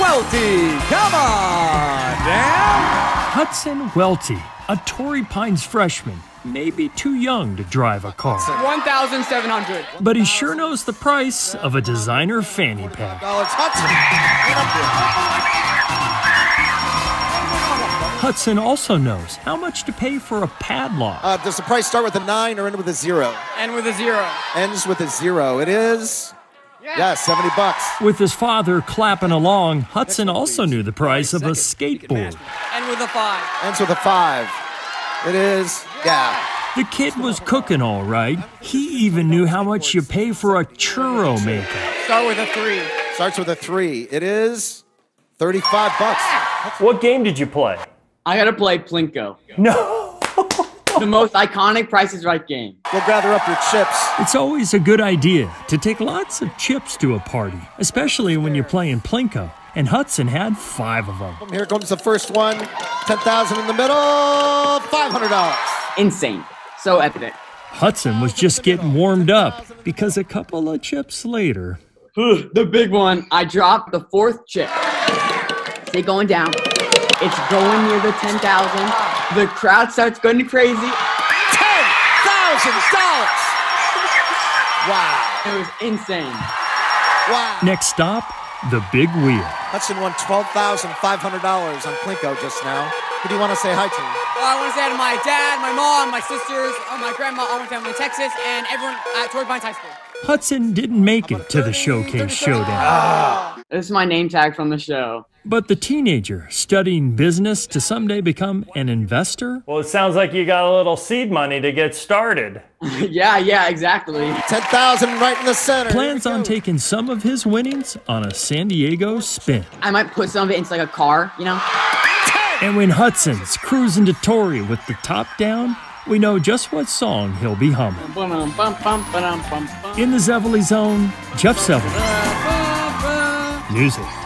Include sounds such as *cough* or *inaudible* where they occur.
Welty. Come on, Dan. Hudson Welty, a Torrey Pines freshman, may be too young to drive a car, 1,700. but he sure knows the price of a designer fanny pack. Dollars Hudson. Get up there. Hudson also knows how much to pay for a padlock. Uh, does the price start with a nine or end with a zero? And with a zero. Ends with a zero. It is. Yeah, 70 bucks. With his father clapping along, Hudson also knew the price of a skateboard. And with a five. Ends with a five. It is. Yeah. The kid was cooking all right. He even knew how much you pay for a churro maker. Start with a three. Starts with a three. It is 35 bucks. What game did you play? I gotta play Plinko. No. The most iconic Price is Right game. Go gather up your chips. It's always a good idea to take lots of chips to a party, especially when you're playing Plinko. And Hudson had five of them. Here comes the first one. 10,000 in the middle. $500. Insane. So epic. Hudson was just getting warmed up because a couple of chips later, the big one. I dropped the fourth chip. Stay going down. It's going near the 10,000. The crowd starts going crazy. $10,000. *laughs* Wow. It was insane. Wow. next stop, the big wheel. Hudson won $12,500 on Plinko just now. Who do you want to say hi to? Uh, I want to say hi to my dad, my mom, my sisters, uh, my grandma, all my family in Texas, and everyone at Torrey Pines High School. Hudson didn't make it to the showcase showdown, This is my name tag from the show. but the teenager studying business to someday become an investor Well, it sounds like you got a little seed money to get started. *laughs* yeah, yeah, exactly. 10,000 right in the center. plans on taking some of his winnings on a San Diego spin. I might put some of it into like a car, you know? And when Hudson's cruising to Torrey with the top down, we know just what song he'll be humming. In the Zevely Zone, Jeff Zevely. Music.